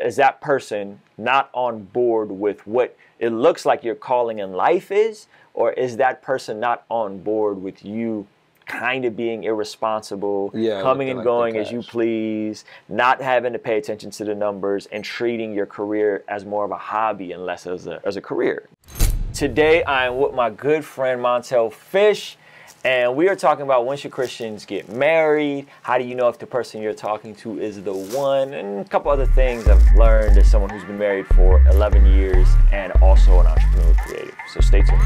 is that person not on board with what it looks like your calling in life is, or is that person not on board with you kind of being irresponsible, Yeah, coming and like, going as you please, not having to pay attention to the numbers, and treating your career as more of a hobby and less as a, as a career? Today, I am with my good friend Montell Fish, and we are talking about when should Christians get married? How do you know if the person you're talking to is the one? And a couple other things I've learned as someone who's been married for 11 years and also an entrepreneur creative. So stay tuned.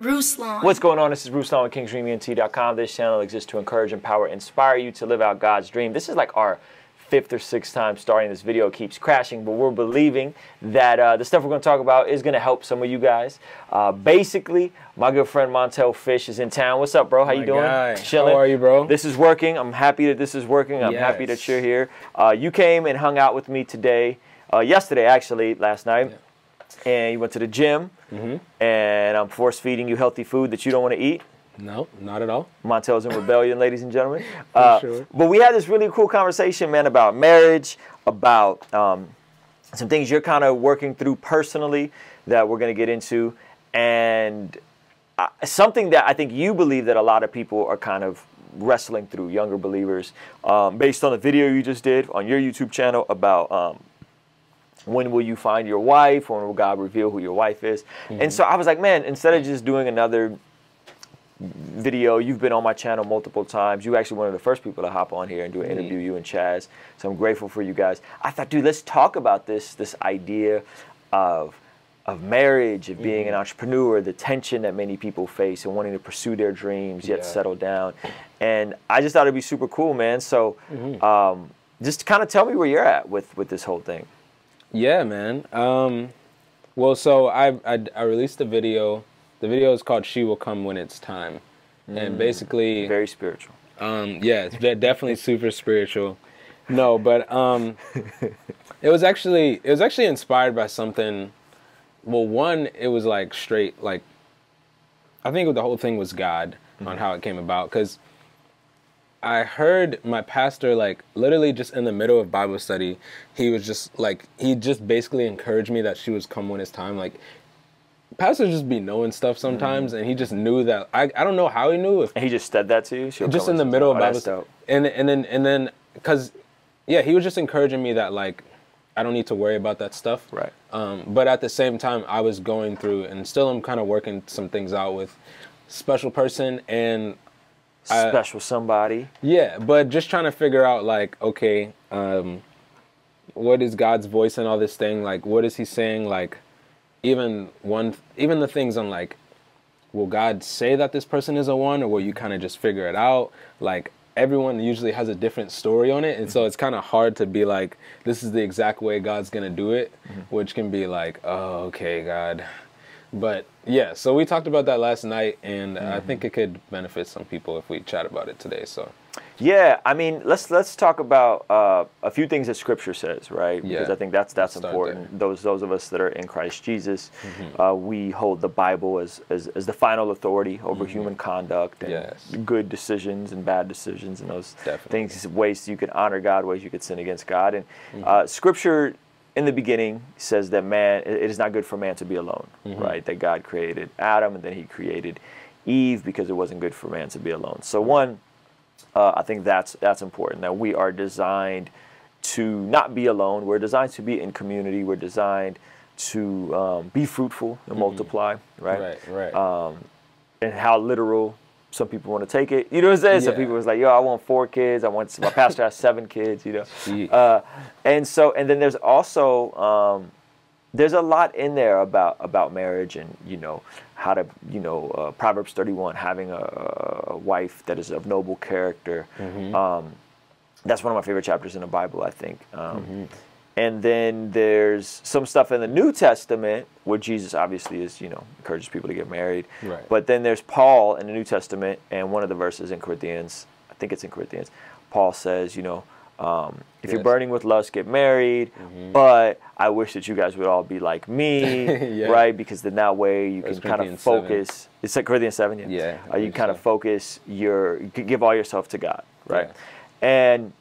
Ruslan. What's going on? This is Ruslan with KingsDreamENT.com. This channel exists to encourage, empower, inspire you to live out God's dream. This is like our fifth or sixth time starting this video. It keeps crashing, but we're believing that uh, the stuff we're going to talk about is going to help some of you guys. Uh, basically, my good friend Montell Fish is in town. What's up, bro? How you doing? guy. Chilling. How are you, bro? This is working. I'm happy that this is working. I'm happy that you're here. Uh, you came and hung out with me today, uh, yesterday actually, last night, and you went to the gym. Mm-hmm. And I'm force feeding you healthy food that you don't want to eat. No, not at all. Montell's in rebellion, ladies and gentlemen. Uh, sure. But we had this really cool conversation, man, about marriage, about um, some things you're kind of working through personally that we're going to get into, and uh, something that I think you believe that a lot of people are kind of wrestling through, younger believers, um, based on the video you just did on your YouTube channel about. Um, when will you find your wife? When will God reveal who your wife is? And so I was like, man, instead of just doing another video. You've been on my channel multiple times. You actually one of the first people to hop on here and do an interview. You and Chaz. So I'm grateful for you guys. I thought, dude, let's talk about this this idea of of marriage, of being an entrepreneur, the tension that many people face and wanting to pursue their dreams yet Yeah. settle down. And I just thought it'd be super cool, man. So um, just kind of tell me where you're at with with this whole thing. Yeah, man. Um, well, so I, I I released a video. The video is called "She Will Come When It's Time," and basically, Very spiritual. um, yeah, it's definitely super spiritual. No, but um, it was actually it was actually inspired by something. Well, one, it was like straight like. I think the whole thing was God on how it came about because I heard my pastor like literally just in the middle of Bible study, he was just like he just basically encouraged me that she was come when it's time. Like pastors just be knowing stuff sometimes, and he just knew that I I don't know how he knew if And he just said that to you. Just in the middle of Oh, Bible study, and and then and then because yeah, he was just encouraging me that like I don't need to worry about that stuff. Right. Um, but at the same time, I was going through, and still I'm kind of working some things out with special person and I- Special somebody. yeah, but just trying to figure out like, okay, um, what is God's voice in all this thing? Like, what is He saying? Like, even one, even the things on like, will God say that this person is a one, or will you kind of just figure it out? Like, everyone usually has a different story on it, and so mm-hmm. it's kind of hard to be like, this is the exact way God's gonna do it, mm-hmm. which can be like, oh, okay, God. But yeah, so we talked about that last night, and I mm-hmm. think it could benefit some people if we chat about it today. So. Yeah, I mean, let's let's talk about uh, a few things that Scripture says, right? Because Yeah. I think that's that's important. there. Mm-hmm. Those those of us that are in Christ Jesus, uh, we hold the Bible as, as as the final authority over human conduct and Mm-hmm. Yes. good decisions and bad decisions and those Definitely. things, ways you can honor God, ways you could sin against God. And Mm-hmm. uh, Scripture in the beginning says that man, it it is not good for man to be alone, Mm-hmm. right? That God created Adam and then He created Eve because it wasn't good for man to be alone. So one uh, I think that's that's important. That we are designed to not be alone. We're designed to be in community. We're designed to um, be fruitful and multiply, right? Mm-hmm. Right, right. Um, and how literal some people want to take it. You know what I'm saying? Yeah. Some people was like, "Yo, I want four kids. I want my pastor has seven kids." You know, uh, and so and then there's also um, there's a lot in there about about marriage and you know how to you know uh, Proverbs 31 having a, a wife that is of noble character. Um, that's one of my favorite chapters in the Bible, I think. Um, And then there's some stuff in the New Testament where Jesus obviously is, you know, encourages people to get married. Right. But then there's Paul in the New Testament, and one of the verses in Corinthians, I think it's in Corinthians, Paul says, you know, Um, if you're burning with lust, get married. But I wish that you guys would all be like me, Yeah. right? Because then that way you First can kind of Corinthians 7. focus. It's like Corinthians seven, yeah. Yeah, Uh, you kind of so. focus your, you give all yourself to God, right? Yeah. And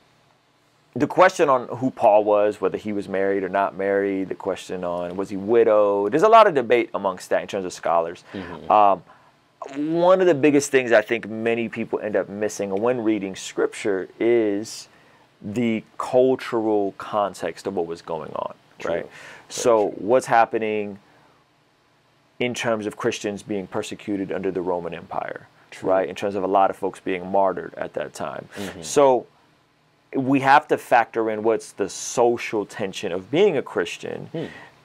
the question on who Paul was, whether he was married or not married, the question on was he widowed. There's a lot of debate amongst that in terms of scholars. Mm-hmm. Um, one of the biggest things I think many people end up missing when reading scripture is the cultural context of what was going on, True. right? So what's happening in terms of Christians being persecuted under the Roman Empire, right? In terms of a lot of folks being martyred at that time. So we have to factor in what's the social tension of being a Christian.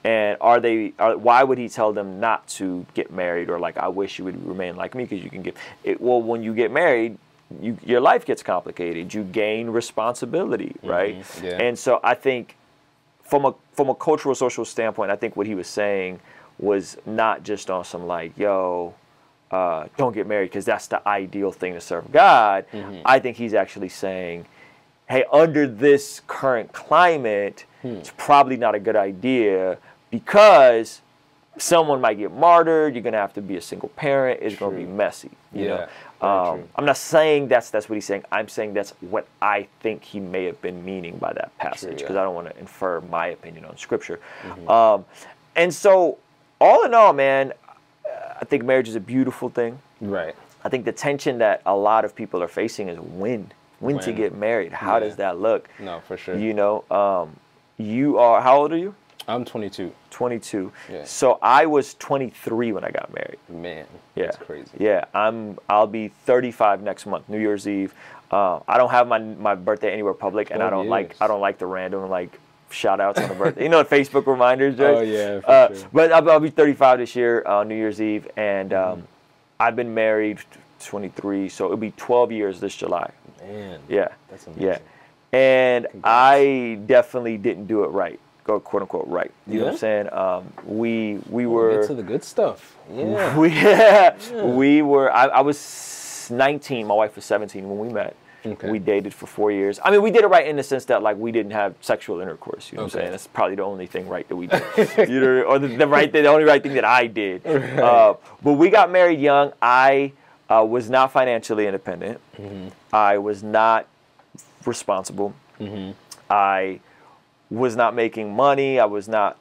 And are they? Are, why would he tell them not to get married, or like, I wish you would remain like me because you can get? It, well, when you get married, you, your life gets complicated. You gain responsibility, mm-hmm. right? yeah. And so I think, from a from a cultural social standpoint, I think what he was saying was not just on some like, yo, uh, don't get married because that's the ideal thing to serve God. Mm-hmm. I think he's actually saying, hey, under this current climate, hmm. it's probably not a good idea because someone might get martyred. You're gonna have to be a single parent. It's gonna be messy. You Yeah, know, um. I'm not saying that's that's what he's saying. I'm saying that's what I think he may have been meaning by that passage because yeah. I don't want to infer my opinion on scripture. Um, and so, all in all, man, I think marriage is a beautiful thing. Right. I think the tension that a lot of people are facing is when, when, to get married. How Yeah. does that look? No, for sure. You know, um, you are. How old are you? I'm 22. 22. Yeah. So I was 23 when I got married. Man, Yeah, that's crazy. Yeah, I'm. I'll be 35 next month, New Year's Eve. Uh, I don't have my my birthday anywhere public, and I don't like. I don't like the random like shout outs on the birthday. You know, Facebook reminders. Right? Oh, yeah, for Uh, sure. But I'll, I'll be 35 this year, uh, New Year's Eve, and um, Mm-hmm. I've been married 23, so it'll be 12 years this July. Man. Yeah. That's amazing. Yeah. And I definitely didn't do it right. Go quote unquote right. You know what I'm saying? Um, we we We'll were Get to the good stuff. Yeah. we yeah, we were I, I was 19 my wife was 17 when we met. Okay. we dated for four years. I mean we did it right in the sense that like we didn't have sexual intercourse you know what i'm saying? That's probably the only thing right that we did. You know or the, the right thing the only right thing that i did. Uh, but we got married young. I uh, was not financially independent. Mm-hmm. i was not responsible. I was not making money. I was not.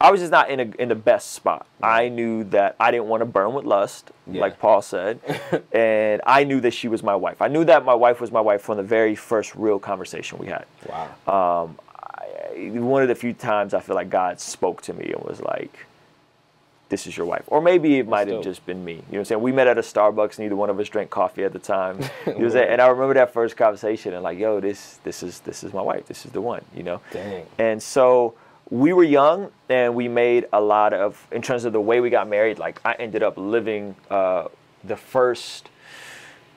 I was just not in a, in the best spot. I knew that I didn't want to burn with lust, Yeah. like Paul said, and I knew that she was my wife. I knew that my wife was my wife from the very first real conversation we had. Wow. Um, I, one of the few times I feel like God spoke to me and was like, "This is your wife," or maybe it might have just been me. You know what I'm saying? We met at a Starbucks. Neither one of us drank coffee at the time. You know what I'm saying? And I remember that first conversation and like, "Yo, this this is this is my wife. This is the one." You know? Dang. And so we were young and we made a lot of, in terms of the way we got married, like I ended up living uh, the first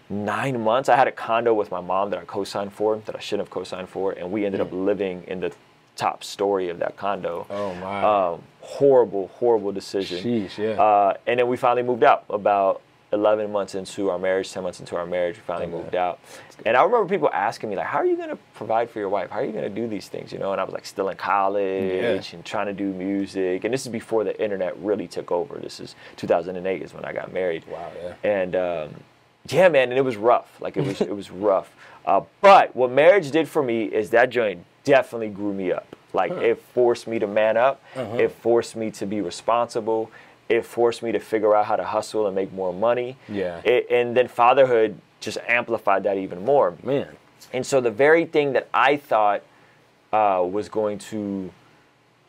nine months. I had a condo with my mom that I co signed for, that I shouldn't have co signed for. And we ended up living in the top story of that condo. Oh, my. Um, horrible, horrible decision. Sheesh, yeah. Uh, and then we finally moved out about 11 months into our marriage, 10 months into our marriage, we finally Okay. moved out. And I remember people asking me, like, how are you going to provide for your wife? How are you going to do these things? You know, and I was like, still in college and trying to do music. And this is before the internet really took over. This is 2008 is when I got married. Wow, yeah. And um, yeah, man, and it was rough. Like, it was, it was rough. Uh, but what marriage did for me is that joint definitely grew me up. Like, it forced me to man up. Uh-huh. It forced me to be responsible. It forced me to figure out how to hustle and make more money. Yeah. It, and then fatherhood just amplified that even more. Man. And so the very thing that I thought uh, was going to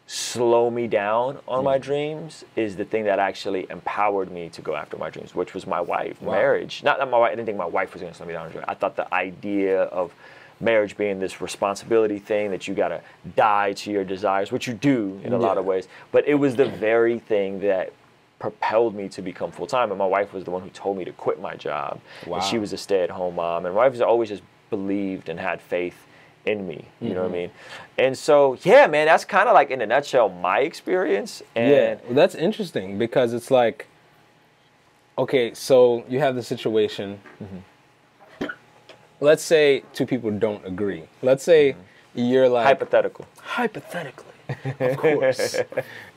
slow me down on my dreams is the thing that actually empowered me to go after my dreams, which was my wife, Wow. marriage. Not that my wife, I didn't think my wife was going to slow me down. I thought the idea of marriage being this responsibility thing that you got to die to your desires, which you do in a lot of ways. But it was the very thing that propelled me to become full time. And my wife was the one who told me to quit my job. And she was a stay at home mom. And my wife has always just believed and had faith in me. You know what Mm-hmm. I mean? And so, yeah, man, that's kind of like in a nutshell my experience. And yeah, well, that's interesting because it's like, okay, so you have the situation. Mm-hmm. Let's say two people don't agree. Let's say you're like Hypothetical. hypothetically, of course.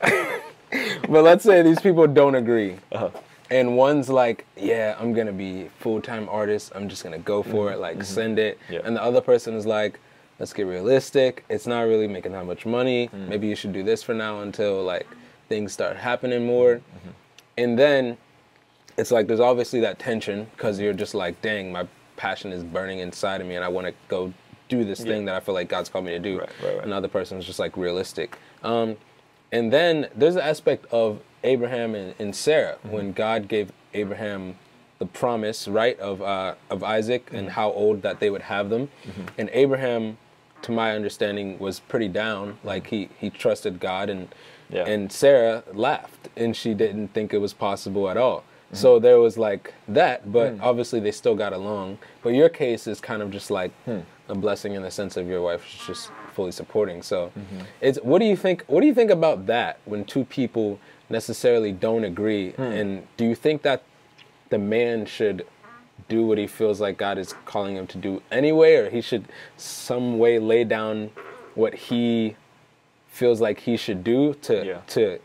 but let's say these people don't agree. Uh-huh. And one's like, yeah, I'm gonna be full time artist. I'm just gonna go for it, like send it. Mm-hmm. Yeah. And the other person is like, let's get realistic. It's not really making that much money. Mm. Maybe you should do this for now until like things start happening more. Mm-hmm. And then it's like there's obviously that tension because you're just like, dang, my passion is burning inside of me, and I want to go do this thing that I feel like God's called me to do. Right, right, right. Another person is just like realistic. Um, and then there's the aspect of Abraham and, and Sarah Mm-hmm. when God gave Abraham the promise, right, of uh, of Isaac Mm-hmm. and how old that they would have them. And Abraham, to my understanding, was pretty down. Like he he trusted God, and Yeah. and Sarah laughed, and she didn't think it was possible at all. So hmm. there was like that, but hmm. obviously they still got along. But your case is kind of just like hmm. a blessing in the sense of your wife is just fully supporting. So mm-hmm. it's what do you think? What do you think about that when two people necessarily don't agree? And do you think that the man should do what he feels like God is calling him to do anyway, or he should some way lay down what he feels like he should do to Yeah. to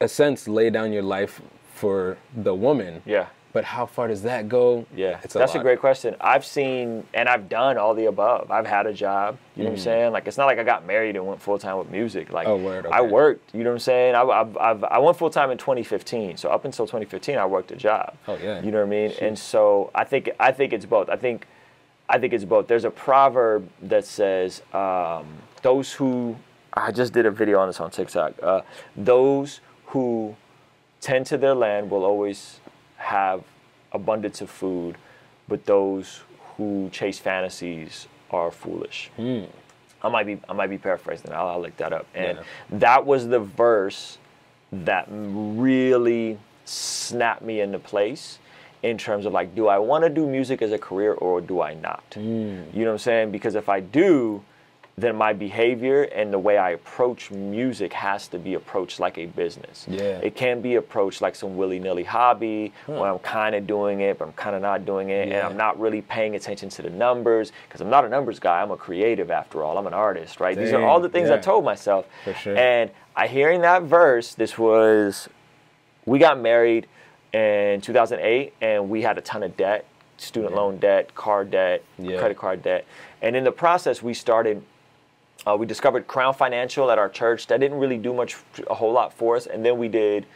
a sense lay down your life for the woman. Yeah. But how far does that go? Yeah, it's that's a great question. I've seen and I've done all the above. I've had a job. You know what I'm saying? Like it's not like I got married and went full time with music. Like Mm. Oh, word, I worked. You know what I'm saying? I, I've, I've, I went full time in 2015. So up until 2015, I worked a job. Oh, yeah. You know what I mean? And so I think I think it's both. I think I think it's both. There's a proverb that says, um, "Those who," I just did a video on this on TikTok. Uh, those who tend to their land will always have abundance of food, but those who chase fantasies are foolish. Hmm. I might be I might be paraphrasing. I'll, I'll look that up. And Yeah. that was the verse that really snapped me into place in terms of like, do I want to do music as a career or do I not? Hmm. You know what I'm saying? Because if I do, then my behavior and the way I approach music has to be approached like a business. Yeah. It can't be approached like some willy nilly hobby where I'm kind of doing it, but I'm kind of not doing it, and I'm not really paying attention to the numbers because I'm not a numbers guy. I'm a creative after all. I'm an artist, right? These are all the Dang, things I told myself. For sure. And I hearing that verse, this was, we got married in 2008, and we had a ton of debt, student loan debt, car debt, Yeah. credit card debt, and in the process, we started. Uh, we discovered Crown Financial at our church. That didn't really do much, a whole lot for us. And then we did,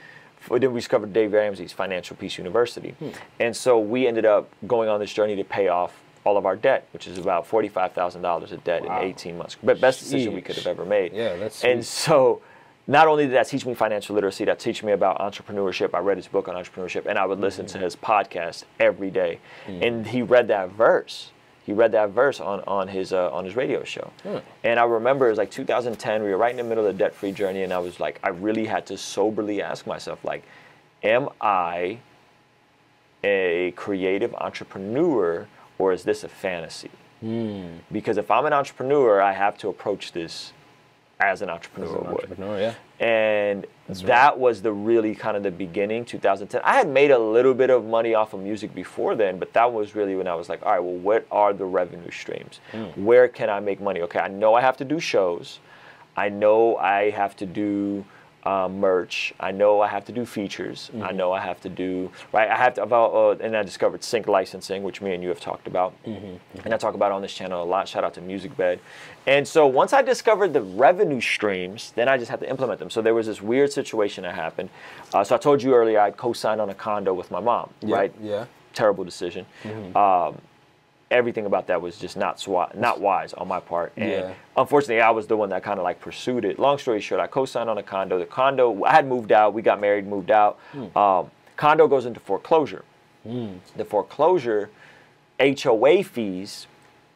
then we discovered Dave Ramsey's Financial Peace University. And so we ended up going on this journey to pay off all of our debt, which is about forty-five thousand dollars of debt Wow. in eighteen months. But best decision we could have ever made. Yeah, that's And so, not only did that teach me financial literacy, that teach me about entrepreneurship. I read his book on entrepreneurship, and I would listen Mm-hmm. to his podcast every day. Mm. And he read that verse. He read that verse on on his uh, on his radio show. Hmm. And I remember it was like 2010. We were right in the middle of the debt free journey, and I was like, I really had to soberly ask myself, like, am I a creative entrepreneur, or is this a fantasy? Hmm. Because if I'm an entrepreneur, I have to approach this as an entrepreneur would. entrepreneur, yeah. And right. that was the really kind of the beginning, 2010. I had made a little bit of money off of music before then, but that was really when I was like, all right, well, what are the revenue streams? Hmm. Where can I make money? Okay, I know I have to do shows. I know I have to do um, merch. I know I have to do features. Mm-hmm. I know I have to do right. I have to about uh, and I discovered sync licensing, which me and you have talked about, Mm-hmm. and I talk about on this channel a lot. Shout out to MusicBed. And so once I discovered the revenue streams, then I just had to implement them. So there was this weird situation that happened. Uh, so I told you earlier I co-signed on a condo with my mom, Yeah, right? yeah. Terrible decision. Um, everything about that was just not swat, not wise on my part. And Yeah. unfortunately, I was the one that kind of like pursued it. Long story short, I co-signed on a condo. The condo, I had moved out. We got married, moved out. Um, condo goes into foreclosure. The foreclosure HOA fees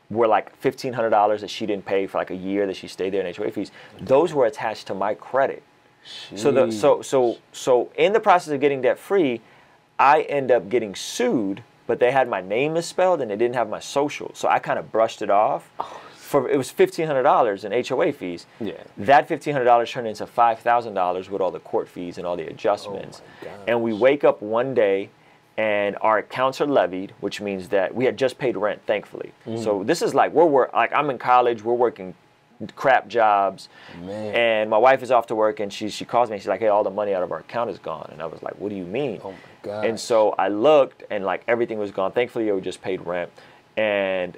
were like fifteen hundred dollars that she didn't pay for like a year that she stayed there in HOA fees. Those were attached to my credit. So the so so so in the process of getting debt free, I end up getting sued, but they had my name misspelled and they didn't have my social. So I kind of brushed it off. Oh. For it was fifteen hundred dollars in HOA fees. Yeah. That fifteen hundred dollars turned into five thousand dollars with all the court fees and all the adjustments. gosh. and we wake up one day and our accounts are levied, which means that we had just paid rent, thankfully. Mm. So this is like we're work like I'm in college, we're working crap jobs. Man. And my wife is off to work, and she she calls me. She's like, "Hey, all the money out of our account is gone." And I was like, "What do you mean?" Oh my God. And so I looked, and like everything was gone. Thankfully, we just paid rent, and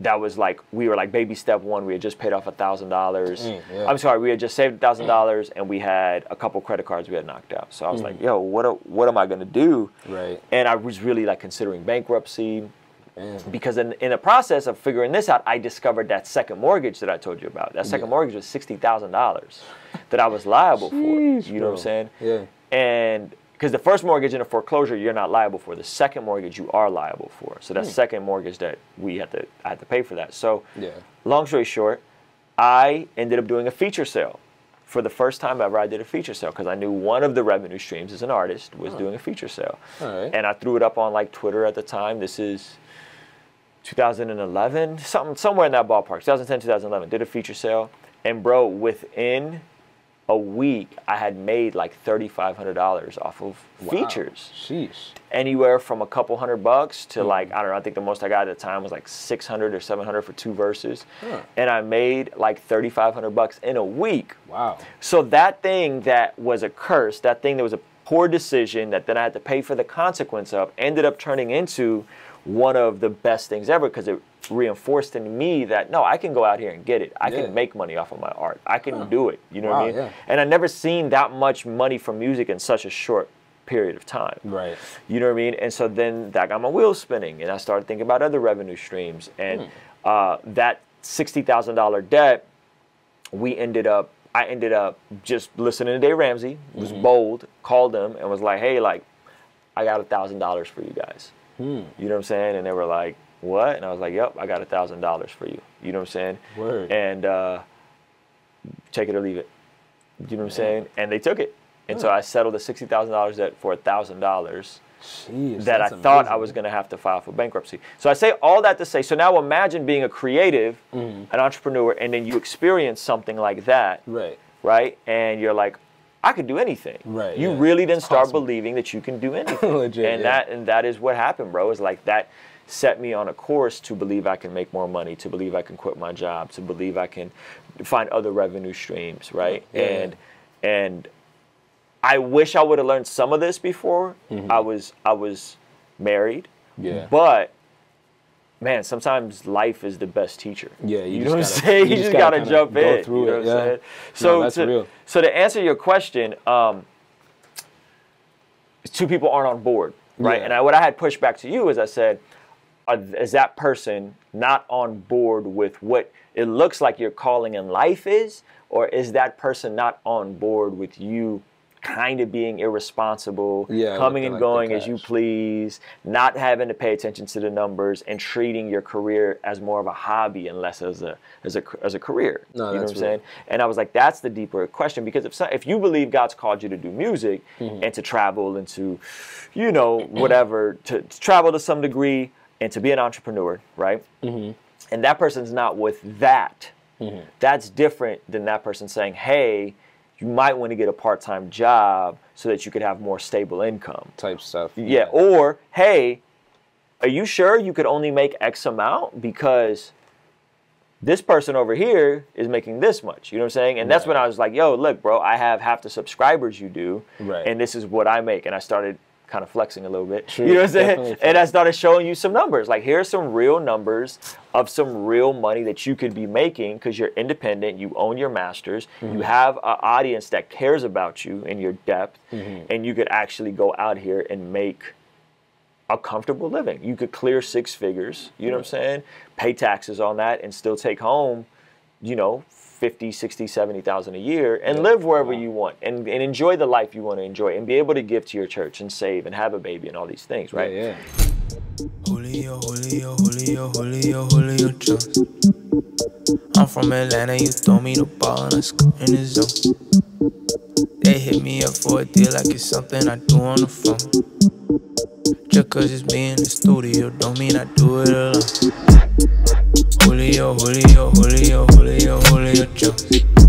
that was like we were like baby step one. We had just paid off a thousand dollars. Mm. I'm sorry, we had just saved a thousand dollars, and we had a couple credit cards we had knocked out. So I was like, "Yo, what what am I gonna do?" Mm. Right. And I was really like considering bankruptcy Man. because in, in the process of figuring this out, I discovered that second mortgage that I told you about. That second Yeah. mortgage was sixty thousand dollars that I was liable for. You know what I'm saying? Yeah. And because the first mortgage in a foreclosure you're not liable for, the second mortgage you are liable for. So that second mortgage that we had to I had to pay for that. So Yeah. long story short, I ended up doing a feature sale. For the first time ever, I did a feature sale because I knew one of the revenue streams as an artist was doing a feature sale. Right. And I threw it up on like Twitter at the time. This is 2011, something somewhere in that ballpark. 2010, 2011. Did a feature sale, and bro, within a week, I had made like $3,500 off of Wow. features. Sheesh. Anywhere from a couple hundred bucks to Hmm. like I don't know. I think the most I got at the time was like 600 or 700 for two verses, Huh. and I made like 3,500 bucks in a week. Wow. So that thing that was a curse, that thing that was a poor decision that then I had to pay for the consequence of, ended up turning into one of the best things ever because it reinforced in me that no, I can go out here and get it. I Yeah. can make money off of my art. I can Huh. do it. You know what I mean? yeah. And I never seen that much money from music in such a short period of time. Right. You know what I mean? And so then that got my wheels spinning, and I started thinking about other revenue streams. And Hmm. uh, that sixty thousand dollar debt, we ended up. I ended up just listening to Dave Ramsey. Was Mm-hmm. bold, called them, and was like, "Hey, like, I got a thousand dollars for you guys." Hmm. You know what I'm saying? And they were like, "What?" And I was like, "Yep, I got a thousand dollars for you." You know what I'm saying? Word. And uh, take it or leave it. You know what I'm saying? And they took it. And so I settled the sixty thousand dollars debt for a thousand dollars that I thought I was going to have to file for bankruptcy. So I say all that to say, so now imagine being a creative, Mm-hmm. an entrepreneur, and then you experience something like that, Right. right? And you're like, I could do anything. Right, You yeah. really then start possible. believing that you can do anything. Legit, and yeah. that and that is what happened, bro. Is like that set me on a course to believe I can make more money, to believe I can quit my job, to believe I can find other revenue streams, right? Yeah, and and I wish I would have learned some of this before I was I was married. Mm-hmm. Yeah. But man, sometimes life is the best teacher. Yeah, you you, just know what I'm saying. you just gotta gotta, jump go in. through you know it, what yeah. I'm saying? No, So that's to, real. so to answer your question, um, two people aren't on board, right? Yeah. And I, what I had pushed back to you is I said, are, is that person not on board with what it looks like your calling in life is, or is that person not on board with you? Kind of being irresponsible, Yeah, coming and like, going as you please, not having to pay attention to the numbers, and treating your career as more of a hobby and less as a as a as a career. No, you know what I'm saying? And I was like, that's the deeper question because if so, if you believe God's called you to do music Mm-hmm. and to travel and to, you know, whatever, to, to travel to some degree and to be an entrepreneur, right? Mm-hmm. And that person's not with that. That's different than that person saying, hey. You might want to get a part-time job so that you could have more stable income. type stuff. Yeah. Or, hey, are you sure you could only make X amount because this person over here is making this much? You know what I'm saying? And that's when I was like, yo, look, bro, I have half the subscribers you do, Right. and this is what I make. And I started kind of flexing a little bit. True, You know what I'm saying? And I started showing you some numbers. Like, here's some real numbers of some real money that you could be making because you're independent, you own your masters, Mm-hmm. you have an audience that cares about you and your depth, Mm-hmm. and you could actually go out here and make a comfortable living. You could clear six figures, you know what I'm saying? Pay taxes on that and still take home, you know, 50, 60, 70,000 a year and Yeah. live wherever Wow. you want and, and enjoy the life you want to enjoy and be able to give to your church and save and have a baby and all these things, right? Yeah, yeah. Julio, Julio, Julio, Julio, Julio Jones. I'm from Atlanta, you throw me the ball and I score in the zone. They hit me up for a deal like it's something I do on the phone. Just cause it's me in the studio, don't mean I do it alone. Julio, Julio, Julio, Julio, Julio Jones.